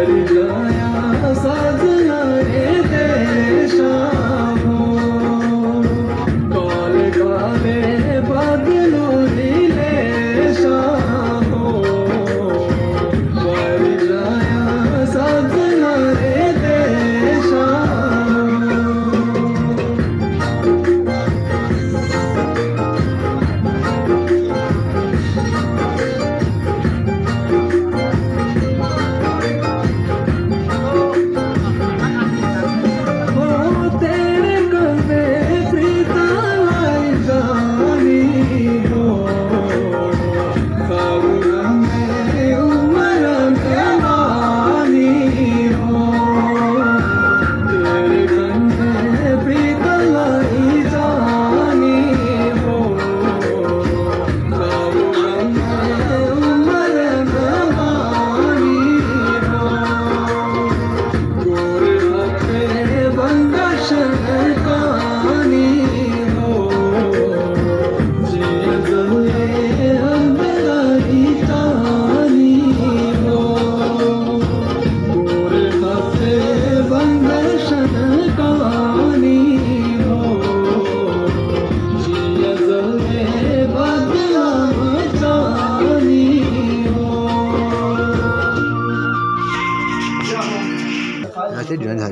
Hare 这几天才